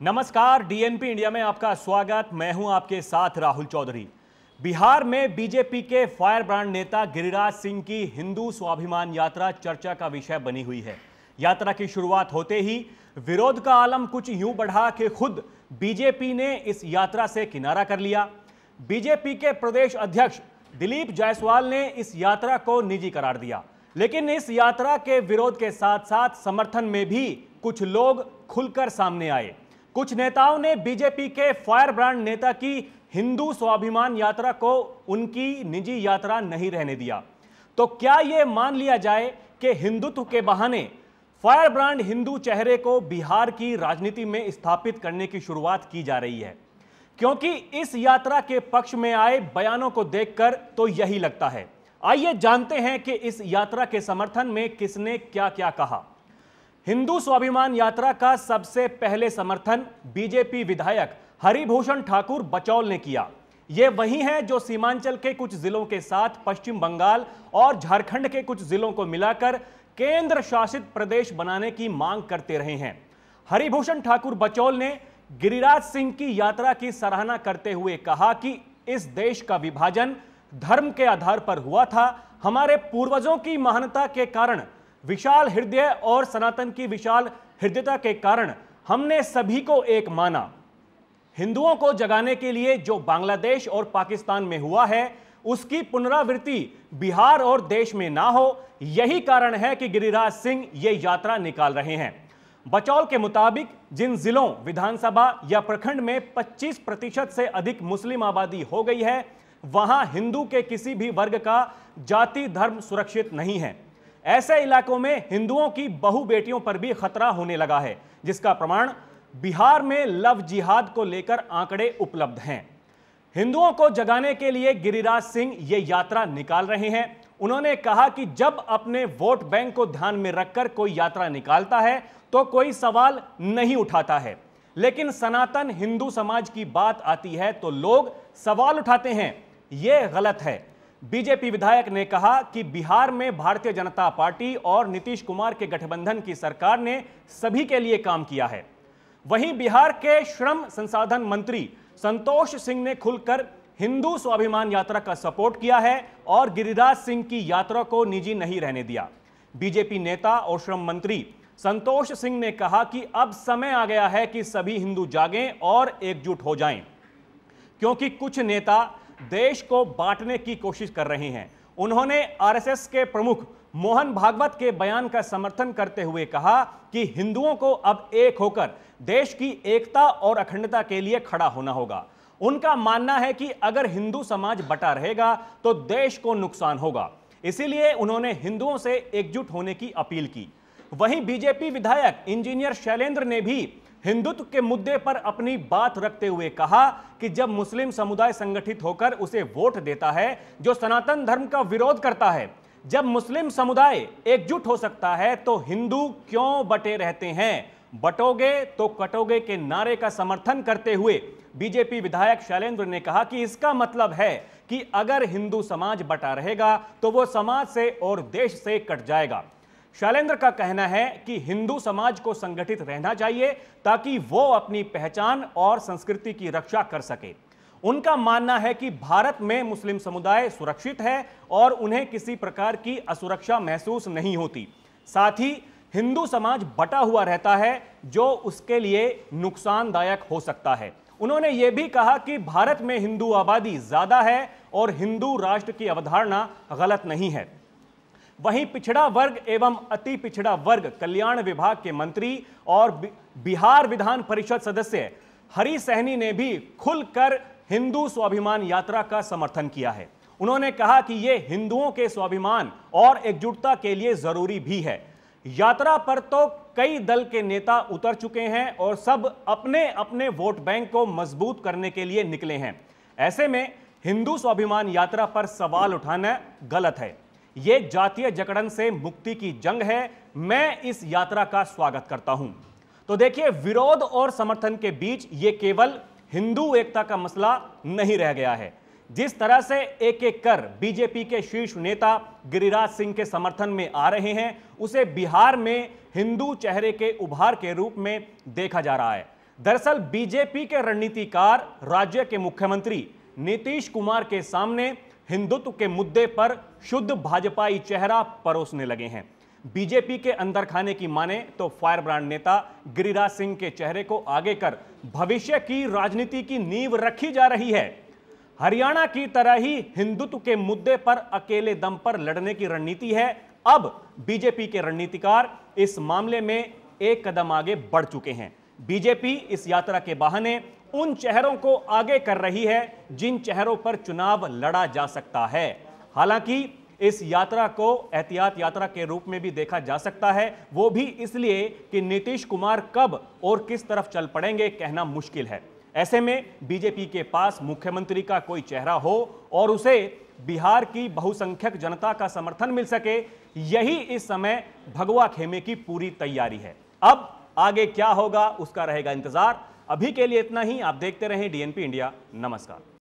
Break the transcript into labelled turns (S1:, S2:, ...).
S1: नमस्कार DNP India में आपका स्वागत। मैं हूँ आपके साथ राहुल चौधरी। बिहार में बीजेपी के फायर ब्रांड नेता गिरिराज सिंह की हिंदू स्वाभिमान यात्रा चर्चा का विषय बनी हुई है। यात्रा की शुरुआत होते ही विरोध का आलम कुछ यूँ बढ़ा कि खुद बीजेपी ने इस यात्रा से किनारा कर लिया। बीजेपी के प्रदेश अध्यक्ष दिलीप जायसवाल ने इस यात्रा को निजी करार दिया। लेकिन इस यात्रा के विरोध के साथ साथ समर्थन में भी कुछ लोग खुलकर सामने आए। कुछ नेताओं ने बीजेपी के फायर ब्रांड नेता की हिंदू स्वाभिमान यात्रा को उनकी निजी यात्रा नहीं रहने दिया। तो क्या यह मान लिया जाए कि हिंदुत्व के बहाने फायर ब्रांड हिंदू चेहरे को बिहार की राजनीति में स्थापित करने की शुरुआत की जा रही है? क्योंकि इस यात्रा के पक्ष में आए बयानों को देखकर तो यही लगता है। आइए जानते हैं कि इस यात्रा के समर्थन में किसने क्या क्या कहा। हिंदू स्वाभिमान यात्रा का सबसे पहले समर्थन बीजेपी विधायक हरिभूषण ठाकुर बचौल ने किया। ये वही हैं जो सीमांचल के कुछ जिलों के साथ पश्चिम बंगाल और झारखंड के कुछ जिलों को मिलाकर केंद्र शासित प्रदेश बनाने की मांग करते रहे हैं। हरिभूषण ठाकुर बचौल ने गिरिराज सिंह की यात्रा की सराहना करते हुए कहा कि इस देश का विभाजन धर्म के आधार पर हुआ था। हमारे पूर्वजों की महानता के कारण विशाल हृदय और सनातन की विशाल हृदयता के कारण हमने सभी को एक माना। हिंदुओं को जगाने के लिए जो बांग्लादेश और पाकिस्तान में हुआ है, उसकी पुनरावृत्ति बिहार और देश में ना हो, यही कारण है कि गिरिराज सिंह ये यात्रा निकाल रहे हैं। बचौल के मुताबिक, जिन जिलों, विधानसभा या प्रखंड में 25 प्रतिशत से अधिक मुस्लिम आबादी हो गई है, वहाँ हिंदू के किसी भी वर्ग का जाति धर्म सुरक्षित नहीं है। ऐसे इलाकों में हिंदुओं की बहु बेटियों पर भी खतरा होने लगा है, जिसका प्रमाण बिहार में लव जिहाद को लेकर आंकड़े उपलब्ध हैं। हिंदुओं को जगाने के लिए गिरिराज सिंह ये यात्रा निकाल रहे हैं। उन्होंने कहा कि जब अपने वोट बैंक को ध्यान में रखकर कोई यात्रा निकालता है तो कोई सवाल नहीं उठाता है। लेकिन सनातन हिंदू समाज की बात आती है तो लोग सवाल उठाते हैं। यह गलत है। बीजेपी विधायक ने कहा कि बिहार में भारतीय जनता पार्टी और नीतीश कुमार के गठबंधन की सरकार ने सभी के लिए काम किया है। वहीं बिहार के श्रम संसाधन मंत्री संतोष सिंह ने खुलकर हिंदू स्वाभिमान यात्रा का सपोर्ट किया है और गिरिराज सिंह की यात्रा को निजी नहीं रहने दिया। बीजेपी नेता और श्रम मंत्री संतोष सिंह ने कहा कि अब समय आ गया है कि सभी हिंदू जागें और एकजुट हो जाएँ, क्योंकि कुछ नेता देश को बांटने की कोशिश कर रहे हैं। उन्होंने आरएसएस के प्रमुख मोहन भागवत के बयान का समर्थन करते हुए कहा कि हिंदुओं को अब एक होकर देश की एकता और अखंडता के लिए खड़ा होना होगा। उनका मानना है कि अगर हिंदू समाज बटा रहेगा तो देश को नुकसान होगा। इसीलिए उन्होंने हिंदुओं से एकजुट होने की अपील की। वहीं बीजेपी विधायक इंजीनियर शैलेंद्र ने भी हिंदुत्व के मुद्दे पर अपनी बात रखते हुए कहा कि जब मुस्लिम समुदाय संगठित होकर उसे वोट देता है, जो सनातन धर्म का विरोध करता है, जब मुस्लिम समुदाय एकजुट हो सकता है तो हिंदू क्यों बटे रहते हैं? बटोगे तो कटोगे के नारे का समर्थन करते हुए बीजेपी विधायक शैलेंद्र ने कहा कि इसका मतलब है कि अगर हिंदू समाज बटा रहेगा तो वो समाज से और देश से कट जाएगा। शैलेंद्र का कहना है कि हिंदू समाज को संगठित रहना चाहिए ताकि वो अपनी पहचान और संस्कृति की रक्षा कर सके। उनका मानना है कि भारत में मुस्लिम समुदाय सुरक्षित है और उन्हें किसी प्रकार की असुरक्षा महसूस नहीं होती। साथ ही हिंदू समाज बटा हुआ रहता है, जो उसके लिए नुकसानदायक हो सकता है। उन्होंने यह भी कहा कि भारत में हिंदू आबादी ज़्यादा है और हिंदू राष्ट्र की अवधारणा गलत नहीं है। वहीं पिछड़ा वर्ग एवं अति पिछड़ा वर्ग कल्याण विभाग के मंत्री और बिहार विधान परिषद सदस्य हरी सहनी ने भी खुलकर हिंदू स्वाभिमान यात्रा का समर्थन किया है। उन्होंने कहा कि यह हिंदुओं के स्वाभिमान और एकजुटता के लिए ज़रूरी भी है। यात्रा पर तो कई दल के नेता उतर चुके हैं और सब अपने अपने वोट बैंक को मज़बूत करने के लिए निकले हैं। ऐसे में हिंदू स्वाभिमान यात्रा पर सवाल उठाना गलत है। यह जातीय जकड़न से मुक्ति की जंग है। मैं इस यात्रा का स्वागत करता हूँ। तो देखिए, विरोध और समर्थन के बीच यह केवल हिंदू एकता का मसला नहीं रह गया है। जिस तरह से एक एक कर बीजेपी के शीर्ष नेता गिरिराज सिंह के समर्थन में आ रहे हैं, उसे बिहार में हिंदू चेहरे के उभार के रूप में देखा जा रहा है। दरअसल, बीजेपी के रणनीतिकार, राज्य के मुख्यमंत्री नीतीश कुमार के सामने हिंदुत्व के मुद्दे पर शुद्ध भाजपाई चेहरा परोसने लगे हैं। बीजेपी के अंदर खाने की माने तो फायर ब्रांड नेता गिरिराज सिंह के चेहरे को आगे कर भविष्य की राजनीति की नींव रखी जा रही है। हरियाणा की तरह ही हिंदुत्व के मुद्दे पर अकेले दम पर लड़ने की रणनीति है। अब बीजेपी के रणनीतिकार इस मामले में एक कदम आगे बढ़ चुके हैं। बीजेपी इस यात्रा के बहाने उन चेहरों को आगे कर रही है जिन चेहरों पर चुनाव लड़ा जा सकता है। हालाँकि इस यात्रा को एहतियात यात्रा के रूप में भी देखा जा सकता है। वो भी इसलिए कि नीतीश कुमार कब और किस तरफ़ चल पड़ेंगे कहना मुश्किल है। ऐसे में बीजेपी के पास मुख्यमंत्री का कोई चेहरा हो और उसे बिहार की बहुसंख्यक जनता का समर्थन मिल सके, यही इस समय भगवा खेमे की पूरी तैयारी है। अब आगे क्या होगा, उसका रहेगा इंतज़ार। अभी के लिए इतना ही, आप देखते रहें डीएनपी इंडिया। नमस्कार।